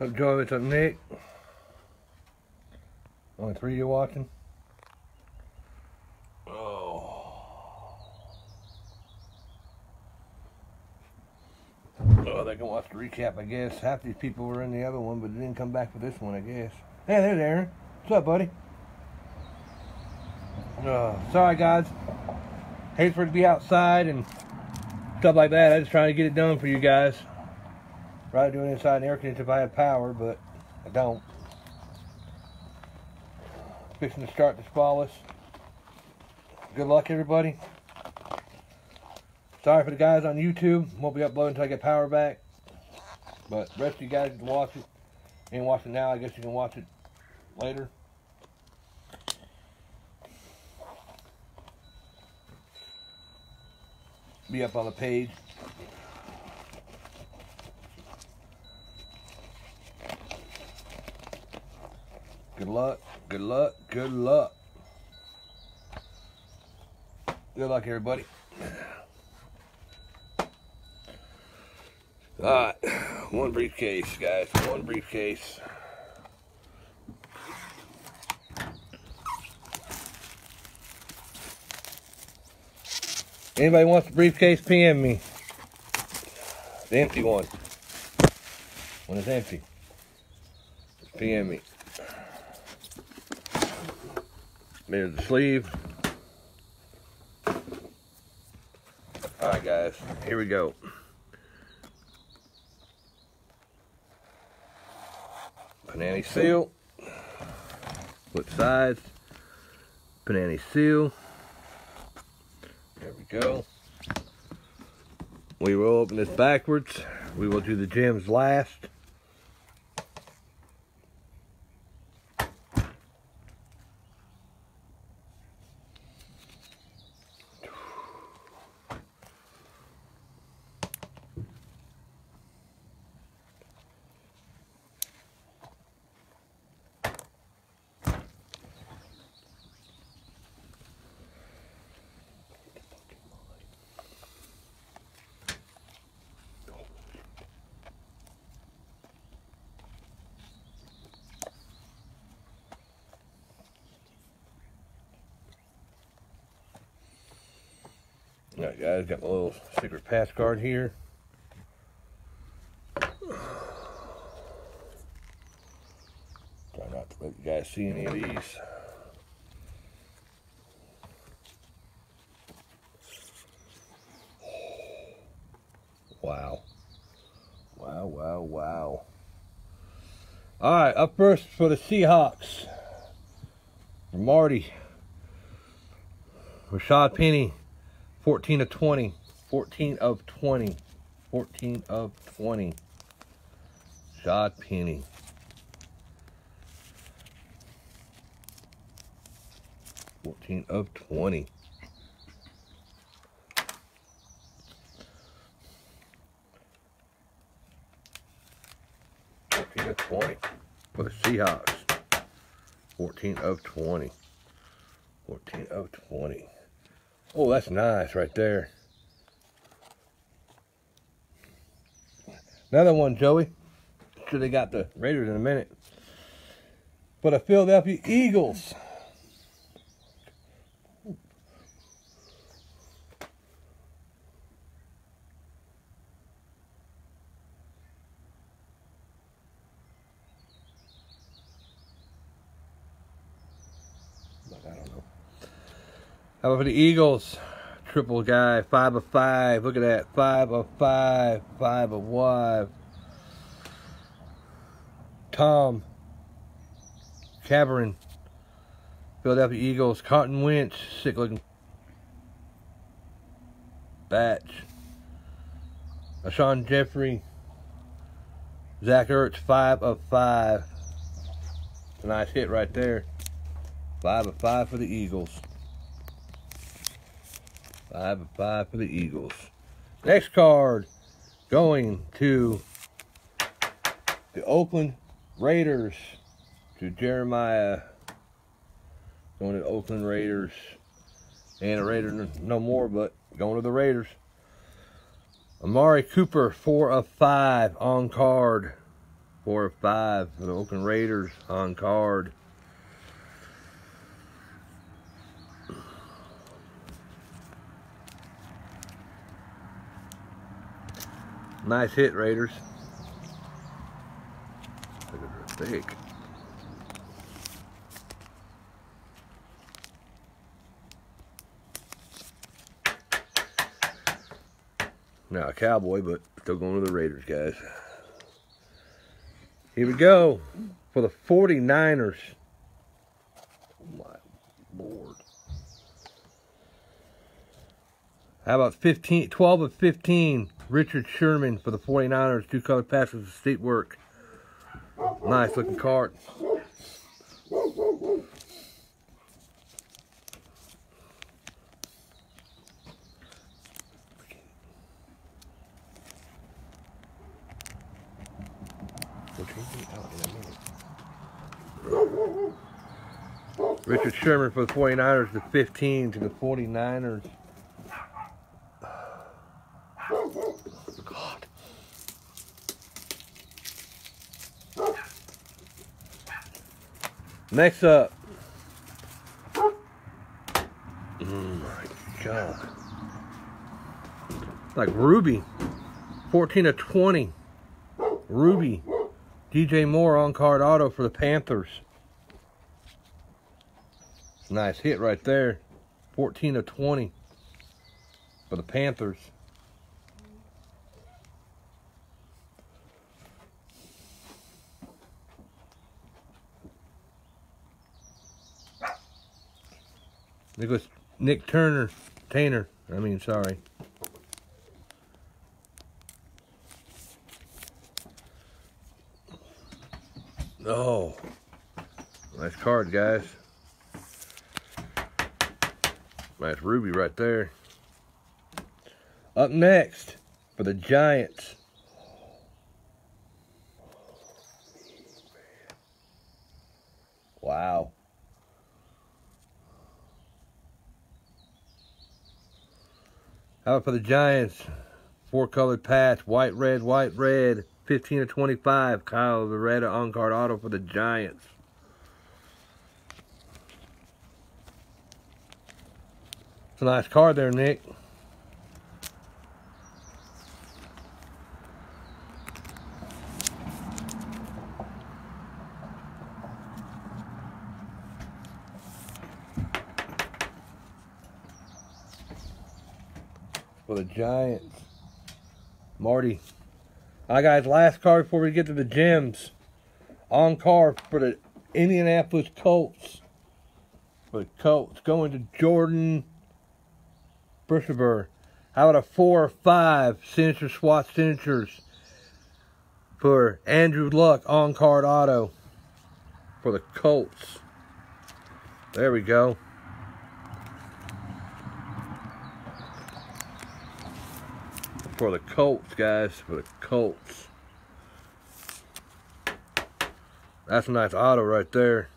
Up Joy, what's up Nick? Only three you watching? Oh. Oh, they can watch the recap, I guess. Half these people were in the other one, but they didn't come back for this one, I guess. Hey, there's Aaron. What's up, buddy? Uh, sorry, guys. Hate for it to be outside and stuff like that. I just trying to get it done for you guys. Rather do it inside an air conditioner if I had power, but I don't. Fixing to start this spotless. Good luck, everybody. Sorry for the guys on YouTube. Won't be uploading until I get power back. But rest of you guys can watch it. Ain't watching now, I guess you can watch it later. Be up on the page. Good luck, good luck, good luck. Good luck, everybody. All right, one briefcase, guys, one briefcase. Anybody wants the briefcase, PM me. The empty one. When it's empty. PM me. There's the sleeve. Alright guys, here we go. Panini seal. Flip sides. Panini seal. There we go. We will open this backwards. We will do the gems last. Alright guys, got my little secret pass card here. Try not to let you guys see any of these. Wow. Wow, wow, wow. Alright, up first for the Seahawks. Marty. Rashad Penny. 14 of 20. 14 of 20. 14 of 20. Shot Penny. Fourteen of twenty. Fourteen of twenty for the Seahawks. Fourteen of twenty. Fourteen of twenty. Oh, that's nice right there. Another one, Joey. Should they got the Raiders in a minute. But the Philadelphia Eagles. How about for the Eagles? Triple guy, five of five. Look at that. Five of five. Five of five. Tom Cameron. Philadelphia Eagles. Carson Wentz. Sick looking. Batch. Alshon Jeffery. Zach Ertz, five of five. A nice hit right there. Five of five for the Eagles. Five of five for the Eagles. Next card going to the Oakland Raiders. To Jeremiah. Going to Oakland Raiders. And a Raider no more, but going to the Raiders. Amari Cooper, four of five on card. Four or five for the Oakland Raiders on card. Nice hit, Raiders. Look at her thick. Now a cowboy, but still going to the Raiders, guys. Here we go for the 49ers. Oh my lord. How about 15, 12 of 15? Richard Sherman for the 49ers. Two color passes, of steep work. Nice looking card. Richard Sherman for the 49ers the 15 to the 49ers. Next up. Oh my God. Like Ruby. 14 to 20. Ruby. DJ Moore on card auto for the Panthers. Nice hit right there. 14 of 20 for the Panthers. Nicholas Nick Turner, Tainer. I mean, sorry. Oh, nice card, guys. Nice ruby right there. Up next for the Giants. Wow. About for the Giants? Four colored patch, white, red, white, red. 15 to 25. Kyle Lauletta on card auto for the Giants. It's a nice card there, Nick. For the Giants. Marty. All right, guys, last card before we get to the gems. On card for the Indianapolis Colts. For the Colts going to Jordan Brushaber. How about a four or five signature swat signatures for Andrew Luck on card auto for the Colts. There we go. For the Colts, guys. For the Colts. That's a nice auto right there.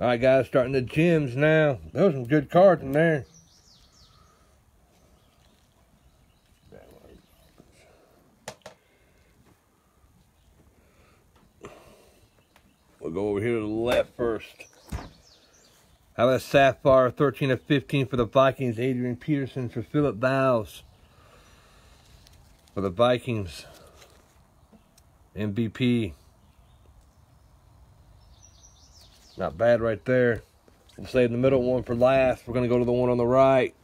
All right, guys, starting the gems now. Those some good cards in there. We'll go over here to the left first. How about Sapphire, 13 of 15 for the Vikings. Adrian Peterson for Philip Bowes. For the Vikings. MVP. Not bad right there. We'll save the middle one for last. We're going to go to the one on the right.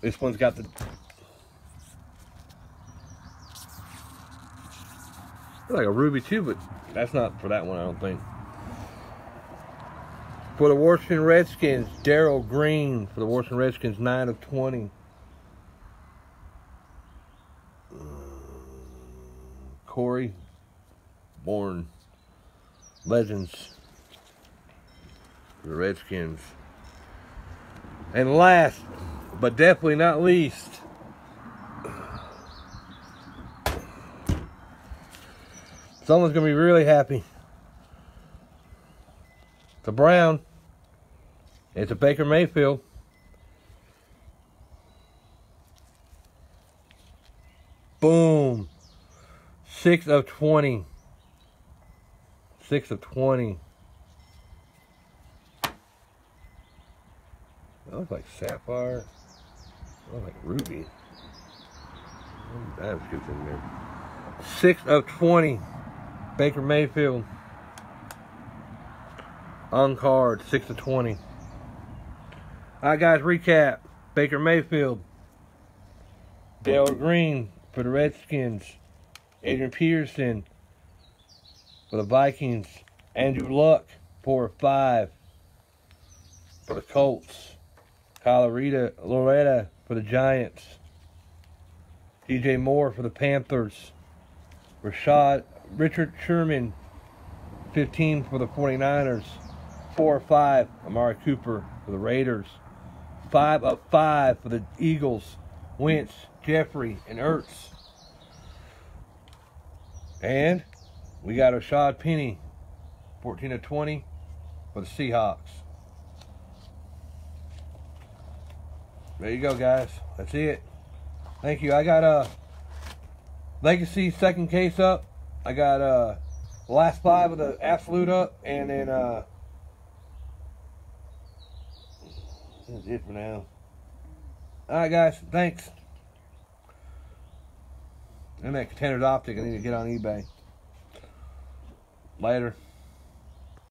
This one's got the... like a ruby too, but that's not for that one, I don't think. For the Washington Redskins, Darrell Green. For the Washington Redskins, 9 of 20. Mm, Corey Bourne. Legends. The Redskins. And last, but definitely not least, someone's going to be really happy. A Brown. It's a Baker Mayfield. Boom. Six of 20. Six of 20. That looks like sapphire. That looks like ruby. That was in there. Six of 20. Baker Mayfield. On card, six of 20. All right, guys, recap. Baker Mayfield. Dale Green for the Redskins. Adrian Peterson for the Vikings. Andrew Luck, four of five for the Colts. Colorado Loretta for the Giants. DJ Moore for the Panthers. Rashad Richard Sherman, 15 for the 49ers. 4 or 5, Amari Cooper for the Raiders. 5 of 5 for the Eagles. Wentz, Jeffery, and Ertz. And we got Rashad Penny, 14 of 20 for the Seahawks. There you go, guys. That's it. Thank you. I got a Legacy second case up. I got uh last five of the absolute up, and then uh that's it for now. All right, guys. Thanks. And that contender's optic. I need to get on eBay. Later.